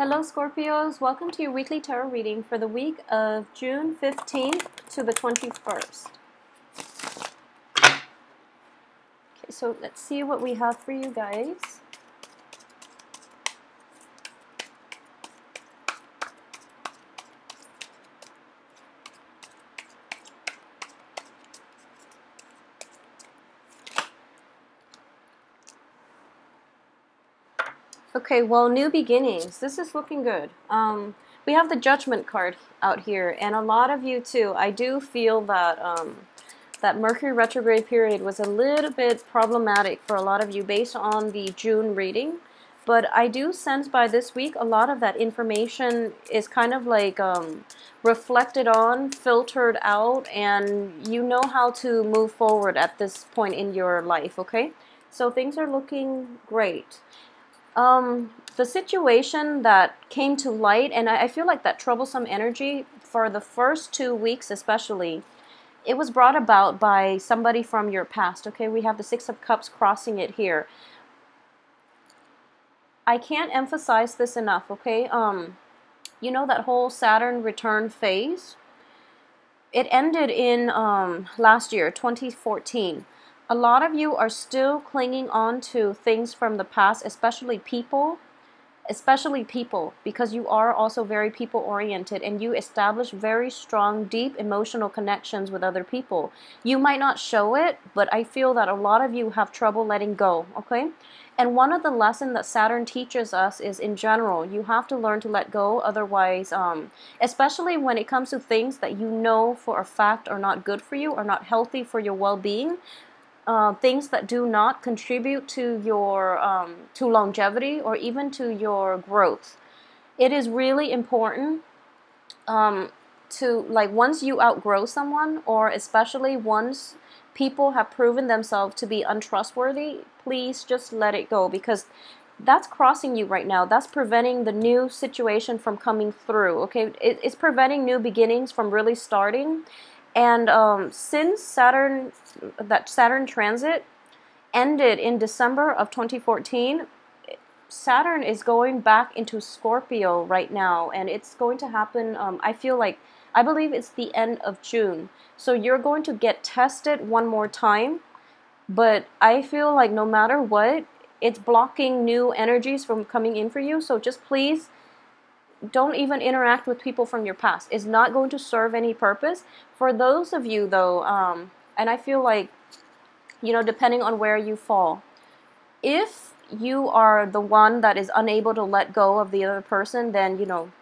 Hello Scorpios, welcome to your weekly tarot reading for the week of June 15th to the 21st. Okay, so let's see what we have for you guys. Okay, well, new beginnings. This is looking good. Um, we have the Judgment card out here, and a lot of you too. I do feel that um, that Mercury retrograde period was a little bit problematic for a lot of you based on the June reading. But I do sense by this week a lot of that information is kind of like um, reflected on, filtered out, and you know how to move forward at this point in your life, okay? So things are looking great. Um, the situation that came to light, and I, I feel like that troublesome energy for the first two weeks, especially, it was brought about by somebody from your past. Okay, we have the Six of Cups crossing it here. I can't emphasize this enough. Okay, um, you know that whole Saturn return phase. It ended in um, last year, 2014 a lot of you are still clinging on to things from the past, especially people, especially people, because you are also very people oriented and you establish very strong, deep emotional connections with other people. You might not show it, but I feel that a lot of you have trouble letting go, okay? And one of the lessons that Saturn teaches us is in general, you have to learn to let go. Otherwise, um, especially when it comes to things that you know for a fact are not good for you, are not healthy for your well being, uh, things that do not contribute to your um, to longevity or even to your growth. It is really important um, to like once you outgrow someone, or especially once people have proven themselves to be untrustworthy, please just let it go because that's crossing you right now. That's preventing the new situation from coming through. Okay, it, it's preventing new beginnings from really starting and um, since Saturn, that Saturn transit ended in December of 2014, Saturn is going back into Scorpio right now, and it's going to happen. Um, I feel like, I believe it's the end of June. So you're going to get tested one more time, but I feel like no matter what, it's blocking new energies from coming in for you. So just please don't even interact with people from your past. It's not going to serve any purpose. For those of you, though, um, and I feel like, you know, depending on where you fall, if you are the one that is unable to let go of the other person, then, you know,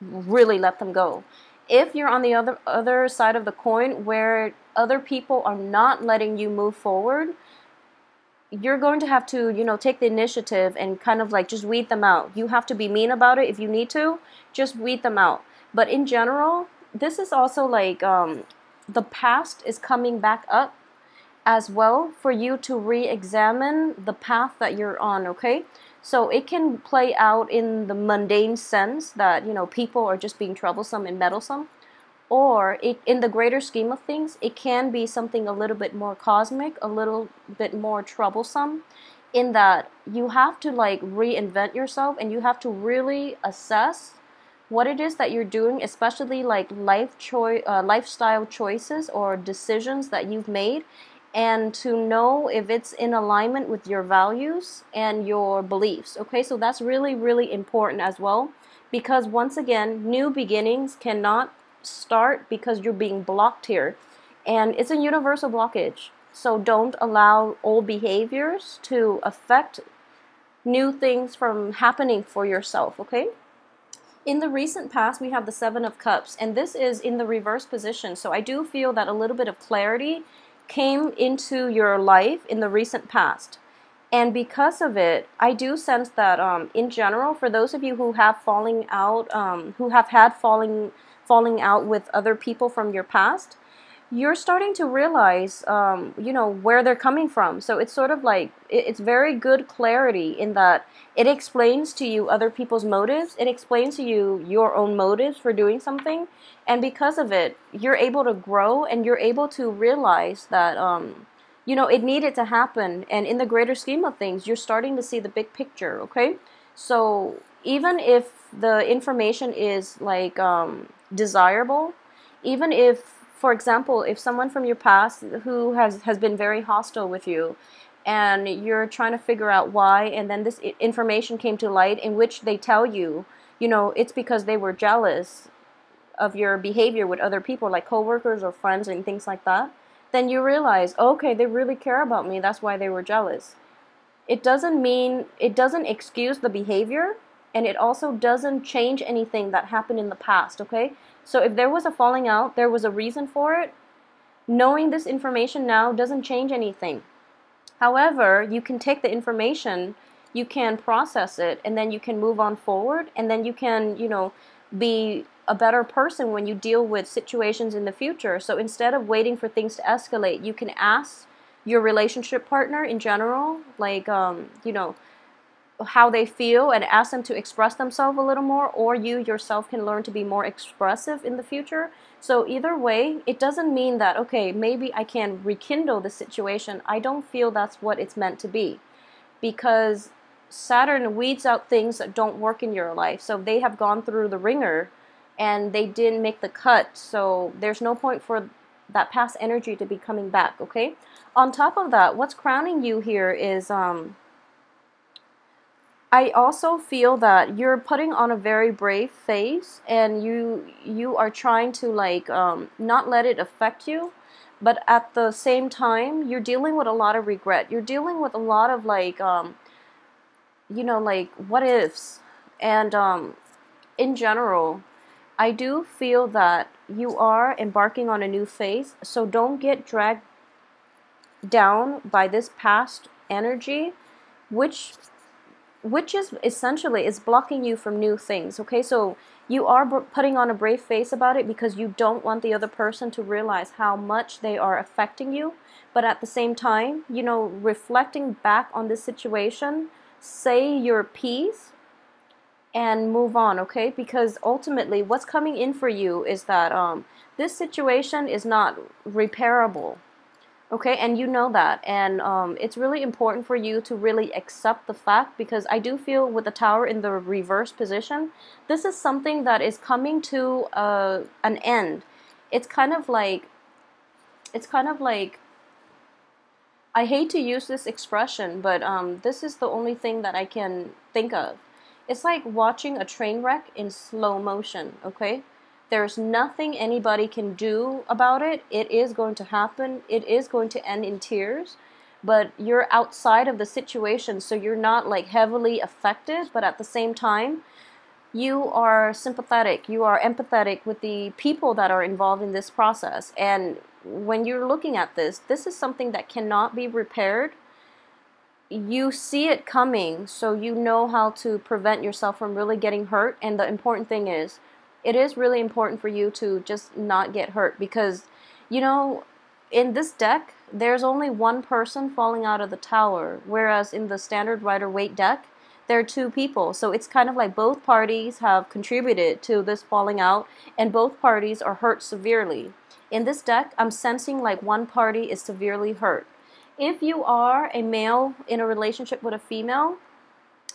really let them go. If you're on the other other side of the coin where other people are not letting you move forward, you're going to have to, you know, take the initiative and kind of like just weed them out. You have to be mean about it if you need to, just weed them out. But in general, this is also like um, the past is coming back up as well for you to re examine the path that you're on, okay? So it can play out in the mundane sense that, you know, people are just being troublesome and meddlesome or it, in the greater scheme of things, it can be something a little bit more cosmic, a little bit more troublesome, in that you have to like reinvent yourself and you have to really assess what it is that you're doing, especially like life choice, uh, lifestyle choices or decisions that you've made, and to know if it's in alignment with your values and your beliefs. Okay, so that's really, really important as well, because once again, new beginnings cannot start because you're being blocked here. And it's a universal blockage. So don't allow old behaviors to affect new things from happening for yourself, okay? In the recent past, we have the Seven of Cups, and this is in the reverse position. So I do feel that a little bit of clarity came into your life in the recent past. And because of it, I do sense that um, in general, for those of you who have falling out, um, who have had falling falling out with other people from your past, you're starting to realize, um, you know, where they're coming from. So it's sort of like it's very good clarity in that it explains to you other people's motives. It explains to you your own motives for doing something, and because of it, you're able to grow and you're able to realize that, um, you know, it needed to happen. And in the greater scheme of things, you're starting to see the big picture. Okay, so even if the information is like um, desirable, even if, for example, if someone from your past who has has been very hostile with you, and you're trying to figure out why, and then this information came to light in which they tell you, you know, it's because they were jealous of your behavior with other people, like coworkers or friends and things like that, then you realize, okay, they really care about me. That's why they were jealous. It doesn't mean, it doesn't excuse the behavior, and it also doesn't change anything that happened in the past, okay? So if there was a falling out, there was a reason for it. Knowing this information now doesn't change anything. However, you can take the information, you can process it, and then you can move on forward, and then you can, you know, be a better person when you deal with situations in the future. So instead of waiting for things to escalate, you can ask your relationship partner in general, like, um, you know, how they feel and ask them to express themselves a little more, or you yourself can learn to be more expressive in the future. So, either way, it doesn't mean that, okay, maybe I can rekindle the situation. I don't feel that's what it's meant to be because Saturn weeds out things that don't work in your life. So, they have gone through the ringer and they didn't make the cut. So, there's no point for that past energy to be coming back, okay? On top of that, what's crowning you here is um I also feel that you're putting on a very brave face and you you are trying to like um, not let it affect you but at the same time you're dealing with a lot of regret. You're dealing with a lot of like um, you know like what ifs. And um, in general I do feel that you are embarking on a new phase so don't get dragged down by this past energy which which is essentially is blocking you from new things okay? So you are putting on a brave face about it because you don't want the other person to realize how much they are affecting you. But at the same time you know reflecting back on this situation say your piece and move on okay? Because ultimately what's coming in for you is that um, this situation is not repairable Okay, and you know that, and um, it's really important for you to really accept the fact because I do feel with the tower in the reverse position, this is something that is coming to uh, an end. It's kind of like, it's kind of like, I hate to use this expression, but um, this is the only thing that I can think of. It's like watching a train wreck in slow motion, okay? There's nothing anybody can do about it. It is going to happen. It is going to end in tears. But you're outside of the situation, so you're not like heavily affected, but at the same time, you are sympathetic, you are empathetic with the people that are involved in this process. And when you're looking at this, this is something that cannot be repaired. You see it coming, so you know how to prevent yourself from really getting hurt. And the important thing is, it is really important for you to just not get hurt because, you know, in this deck, there's only one person falling out of the tower, whereas in the standard Rider Waite deck, there are two people. So it's kind of like both parties have contributed to this falling out, and both parties are hurt severely. In this deck, I'm sensing like one party is severely hurt. If you are a male in a relationship with a female,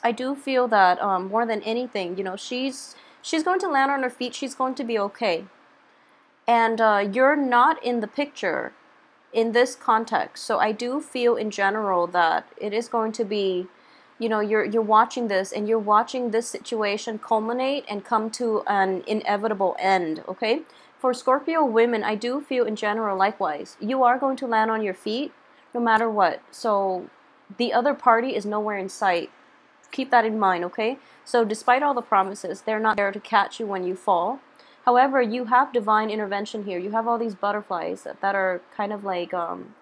I do feel that um, more than anything, you know, she's she's going to land on her feet. She's going to be okay. And uh, you're not in the picture in this context. So I do feel in general that it is going to be, you know, you're you're watching this and you're watching this situation culminate and come to an inevitable end. Okay. For Scorpio women, I do feel in general likewise. You are going to land on your feet no matter what. So the other party is nowhere in sight. Keep that in mind, okay? So despite all the promises, they're not there to catch you when you fall. However, you have divine intervention here. You have all these butterflies that, are kind of like um,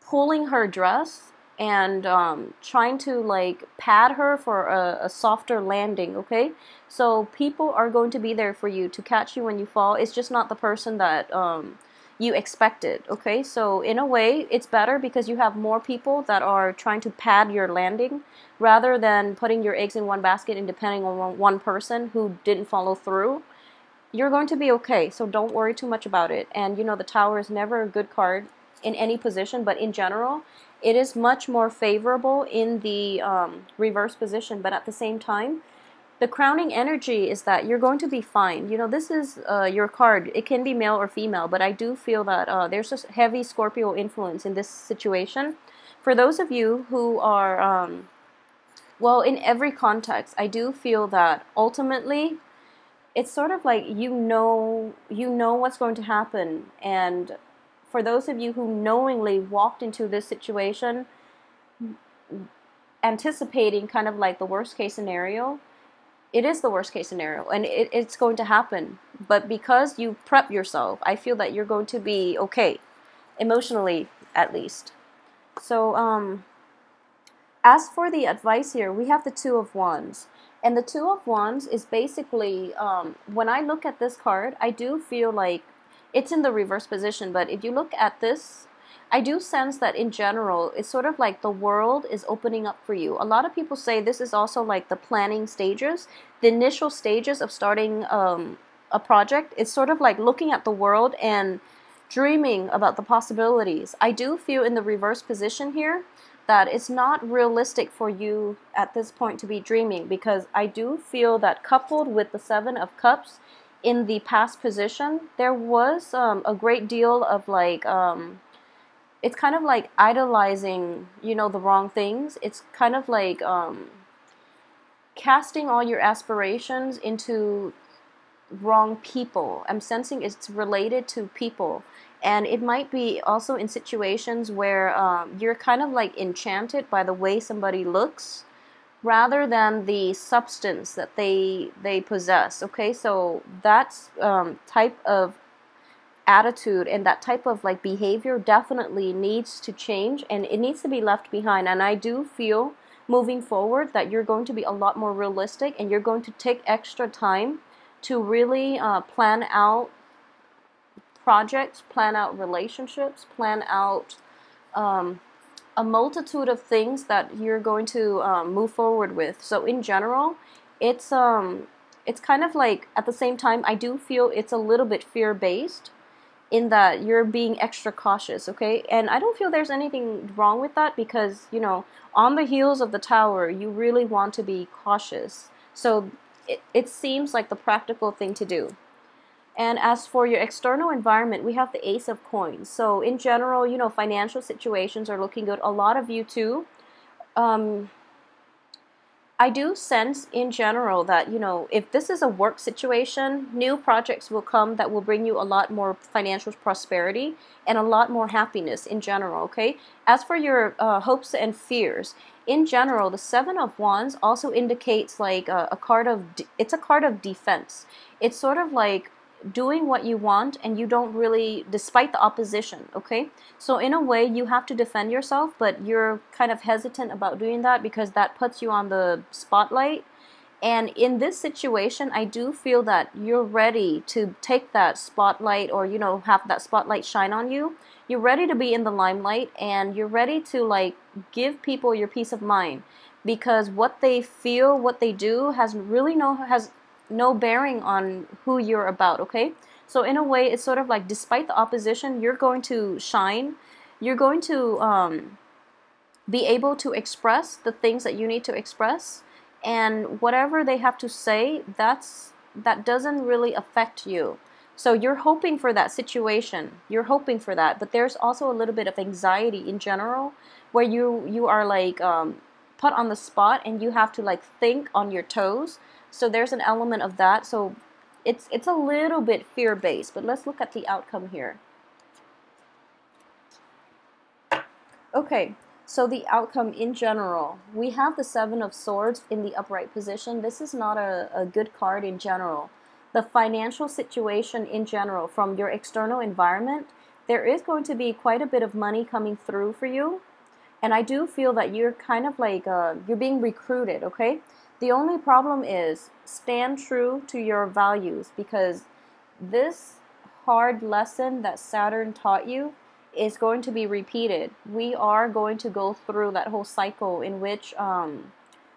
pulling her dress and um, trying to like pad her for a, a, softer landing, okay? So people are going to be there for you to catch you when you fall. It's just not the person that um, you expected, okay? So in a way, it's better because you have more people that are trying to pad your landing rather than putting your eggs in one basket and depending on one person who didn't follow through. You're going to be okay, so don't worry too much about it. And you know, the tower is never a good card in any position, but in general, it is much more favorable in the um, reverse position. But at the same time, the crowning energy is that you're going to be fine. You know, this is uh, your card. It can be male or female, but I do feel that uh, there's a heavy Scorpio influence in this situation. For those of you who are, um, well, in every context, I do feel that ultimately it's sort of like you know you know what's going to happen and for those of you who knowingly walked into this situation anticipating kind of like the worst case scenario it is the worst case scenario and it, it's going to happen but because you prep yourself i feel that you're going to be okay emotionally at least so um as for the advice here we have the two of wands and the Two of Wands is basically, um, when I look at this card, I do feel like it's in the reverse position. But if you look at this, I do sense that in general, it's sort of like the world is opening up for you. A lot of people say this is also like the planning stages, the initial stages of starting um, a project. It's sort of like looking at the world and dreaming about the possibilities. I do feel in the reverse position here that it's not realistic for you at this point to be dreaming because I do feel that coupled with the Seven of Cups in the past position, there was um, a great deal of like, um, it's kind of like idolizing, you know, the wrong things. It's kind of like um, casting all your aspirations into wrong people. I'm sensing it's related to people and it might be also in situations where um, you're kind of like enchanted by the way somebody looks rather than the substance that they they possess okay so that's um, type of attitude and that type of like behavior definitely needs to change and it needs to be left behind and i do feel moving forward that you're going to be a lot more realistic and you're going to take extra time to really uh, plan out projects, plan out relationships, plan out um, a multitude of things that you're going to um, move forward with. So in general, it's um, it's kind of like at the same time I do feel it's a little bit fear based in that you're being extra cautious, okay? And I don't feel there's anything wrong with that because, you know, on the heels of the tower, you really want to be cautious. So it, it seems like the practical thing to do. And as for your external environment, we have the Ace of Coins. So in general, you know, financial situations are looking good. A lot of you too. Um, I do sense in general that, you know, if this is a work situation, new projects will come that will bring you a lot more financial prosperity and a lot more happiness in general, okay? As for your uh, hopes and fears, in general, the Seven of Wands also indicates like a, a card of, it's a card of defense. It's sort of like doing what you want and you don't really despite the opposition okay? So in a way you have to defend yourself but you're kind of hesitant about doing that because that puts you on the spotlight. And in this situation i do feel that you're ready to take that spotlight or you know have that spotlight shine on you. You're ready to be in the limelight and you're ready to like give people your peace of mind because what they feel what they do has really no has no bearing on who you're about, okay? So in a way, it's sort of like despite the opposition, you're going to shine. You're going to um, be able to express the things that you need to express, and whatever they have to say, that's that doesn't really affect you. So you're hoping for that situation. You're hoping for that, but there's also a little bit of anxiety in general, where you you are like um, put on the spot and you have to like think on your toes so there's an element of that. So it's it's a little bit fear based, but let's look at the outcome here. Okay, so the outcome in general, we have the Seven of Swords in the upright position. This is not a, a good card in general. The financial situation in general, from your external environment, there is going to be quite a bit of money coming through for you. And I do feel that you're kind of like, uh, you're being recruited, okay? The only problem is stand true to your values because this hard lesson that Saturn taught you is going to be repeated. We are going to go through that whole cycle in which um,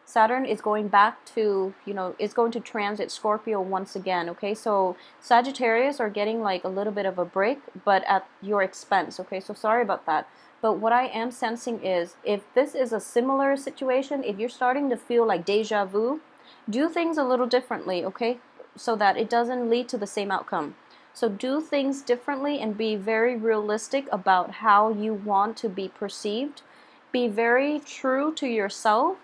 Saturn is going back to, you know, is going to transit Scorpio once again, okay? So Sagittarius are getting like a little bit of a break, but at your expense, okay? So sorry about that. But what I am sensing is if this is a similar situation, if you're starting to feel like deja vu, do things a little differently, okay? So that it doesn't lead to the same outcome. So do things differently and be very realistic about how you want to be perceived. Be very true to yourself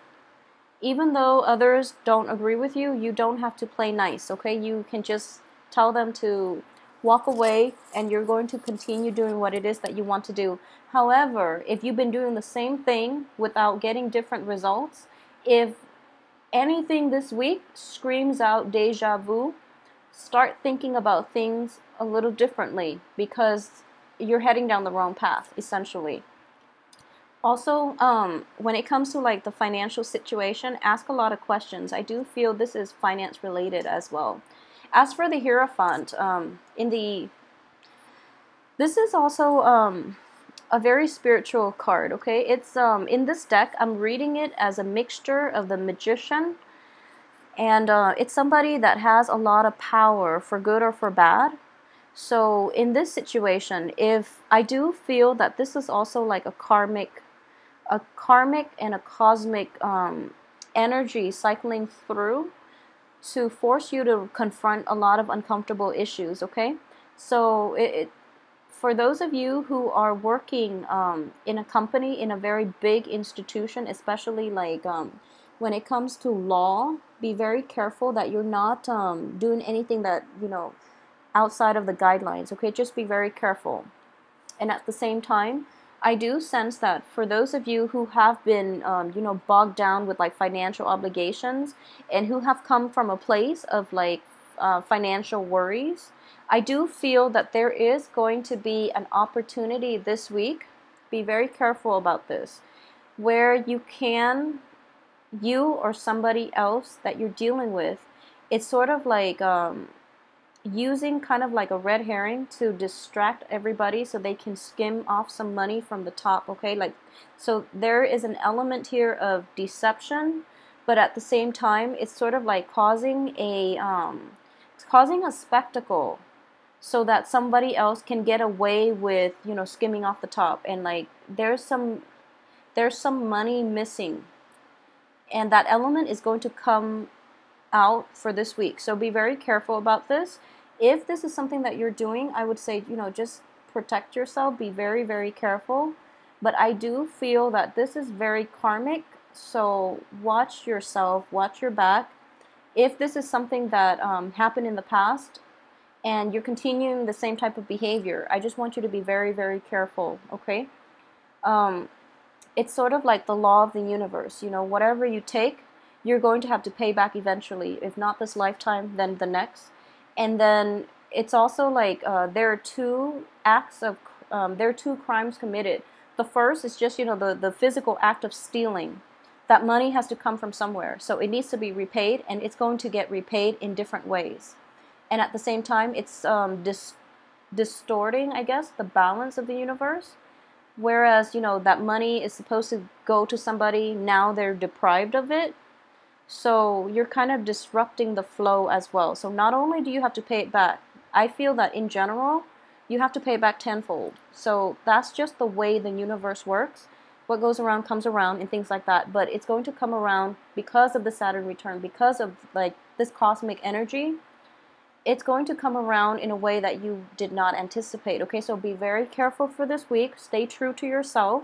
even though others don't agree with you, you don't have to play nice, okay? You can just tell them to walk away and you're going to continue doing what it is that you want to do. However, if you've been doing the same thing without getting different results, if anything this week screams out deja vu, start thinking about things a little differently because you're heading down the wrong path, essentially. Also, um, when it comes to like the financial situation, ask a lot of questions. I do feel this is finance related as well. As for the Hierophant, um, in the this is also um, a very spiritual card. Okay, it's um, in this deck. I'm reading it as a mixture of the Magician, and uh, it's somebody that has a lot of power for good or for bad. So in this situation, if I do feel that this is also like a karmic a karmic and a cosmic um, energy cycling through to force you to confront a lot of uncomfortable issues, okay? So, it, it for those of you who are working um, in a company, in a very big institution, especially like um, when it comes to law, be very careful that you're not um, doing anything that, you know, outside of the guidelines, okay? Just be very careful. And at the same time, I do sense that for those of you who have been, um, you know, bogged down with like financial obligations and who have come from a place of like uh, financial worries, I do feel that there is going to be an opportunity this week. Be very careful about this, where you can, you or somebody else that you're dealing with, it's sort of like um, using kind of like a red herring to distract everybody so they can skim off some money from the top okay? Like so there is an element here of deception but at the same time it's sort of like causing a um, it's causing a spectacle so that somebody else can get away with you know skimming off the top. And like there's some there's some money missing. And that element is going to come out for this week. So be very careful about this if this is something that you're doing, I would say, you know, just protect yourself, be very, very careful. But I do feel that this is very karmic, so watch yourself, watch your back. If this is something that um, happened in the past and you're continuing the same type of behavior, I just want you to be very, very careful, okay? Um, it's sort of like the law of the universe. You know, whatever you take, you're going to have to pay back eventually. If not this lifetime, then the next and then it's also like uh, there are two acts of um, there are two crimes committed. The first is just you know the the physical act of stealing. That money has to come from somewhere, so it needs to be repaid, and it's going to get repaid in different ways. And at the same time, it's um, dis- distorting, I guess, the balance of the universe. Whereas you know that money is supposed to go to somebody, now they're deprived of it so you're kind of disrupting the flow as well. So not only do you have to pay it back, I feel that in general, you have to pay it back tenfold. So that's just the way the universe works. What goes around comes around and things like that. But it's going to come around because of the Saturn return, because of like this cosmic energy. It's going to come around in a way that you did not anticipate. Okay, so be very careful for this week. Stay true to yourself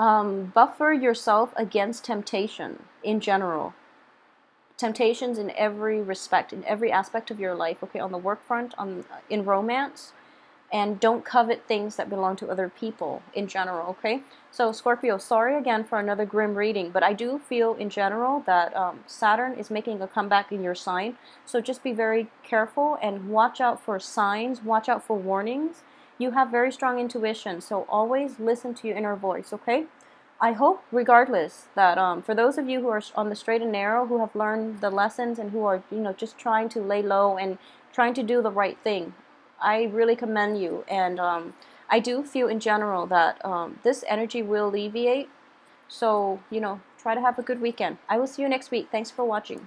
um, buffer yourself against temptation in general. Temptations in every respect, in every aspect of your life. Okay, on the work front, on in romance, and don't covet things that belong to other people in general. Okay, so Scorpio, sorry again for another grim reading, but I do feel in general that um, Saturn is making a comeback in your sign. So just be very careful and watch out for signs. Watch out for warnings you have very strong intuition, so always listen to your inner voice, okay? I hope, regardless, that um, for those of you who are on the straight and narrow, who have learned the lessons and who are, you know, just trying to lay low and trying to do the right thing, I really commend you. And um, I do feel in general that um, this energy will alleviate. So, you know, Try to have a good weekend. I will see you next week. Thanks for watching.